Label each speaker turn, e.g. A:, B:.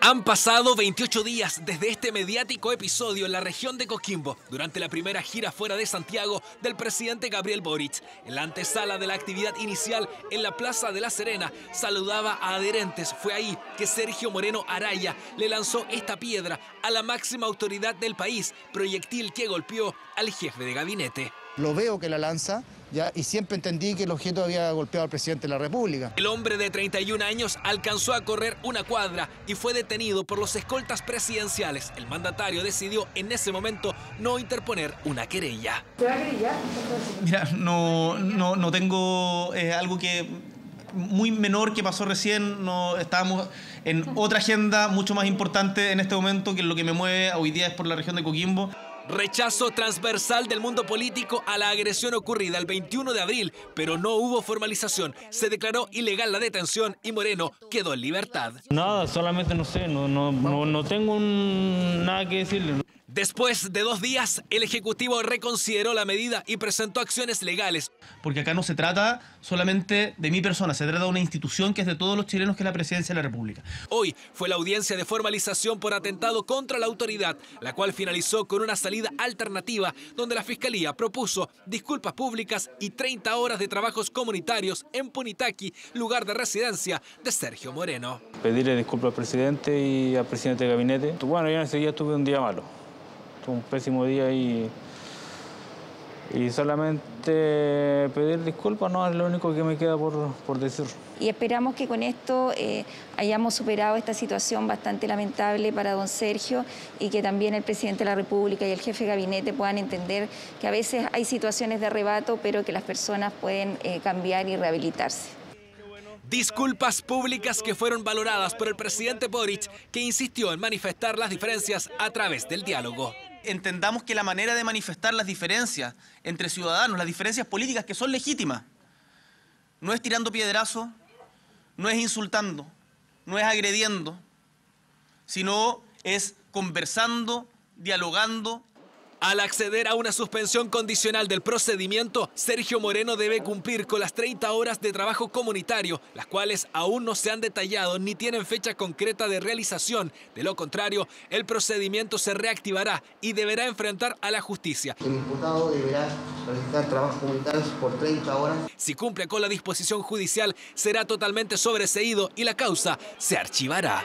A: Han pasado 28 días desde este mediático episodio en la región de Coquimbo, durante la primera gira fuera de Santiago del presidente Gabriel Boric. En la antesala de la actividad inicial en la Plaza de la Serena, saludaba a adherentes. Fue ahí que Sergio Moreno Araya le lanzó esta piedra a la máxima autoridad del país, proyectil que golpeó al jefe de gabinete.
B: Lo veo que la lanza, ¿ya? y siempre entendí que el objeto había golpeado al presidente de la República.
A: El hombre de 31 años alcanzó a correr una cuadra y fue detenido por los escoltas presidenciales. El mandatario decidió en ese momento no interponer una querella.
C: ¿Se va a querellar?
D: Mira, no, no, no tengo eh, algo que muy menor que pasó recién, no estábamos en otra agenda mucho más importante en este momento que lo que me mueve hoy día es por la región de Coquimbo.
A: Rechazo transversal del mundo político a la agresión ocurrida el 21 de abril, pero no hubo formalización. Se declaró ilegal la detención y Moreno quedó en libertad.
E: Nada, solamente no sé, no, no, no, tengo nada que decirle.
A: Después de dos días, el Ejecutivo reconsideró la medida y presentó acciones legales.
D: Porque acá no se trata solamente de mi persona, se trata de una institución que es de todos los chilenos, que es la presidencia de la República.
A: Hoy fue la audiencia de formalización por atentado contra la autoridad, la cual finalizó con una salida alternativa donde la Fiscalía propuso disculpas públicas y 30 horas de trabajos comunitarios en Punitaqui, lugar de residencia de Sergio Moreno.
E: Pedirle disculpas al presidente y al presidente de gabinete. Bueno, yo en ese día tuve un día malo. Un pésimo día y, y solamente pedir disculpas no es lo único que me queda por, por decir.
C: Y esperamos que con esto eh, hayamos superado esta situación bastante lamentable para don Sergio y que también el presidente de la República y el jefe de gabinete puedan entender que a veces hay situaciones de arrebato, pero que las personas pueden eh, cambiar y rehabilitarse.
A: Disculpas públicas que fueron valoradas por el presidente Boric, que insistió en manifestar las diferencias a través del diálogo.
D: Entendamos que la manera de manifestar las diferencias entre ciudadanos, las diferencias políticas que son legítimas, no es tirando piedrazo, no es insultando, no es agrediendo, sino es conversando, dialogando
A: Al acceder a una suspensión condicional del procedimiento, Sergio Moreno debe cumplir con las 30 horas de trabajo comunitario, las cuales aún no se han detallado ni tienen fecha concreta de realización. De lo contrario, el procedimiento se reactivará y deberá enfrentar a la justicia.
F: El imputado deberá realizar trabajos comunitarios por 30 horas
A: Si cumple con la disposición judicial, será totalmente sobreseído y la causa se archivará.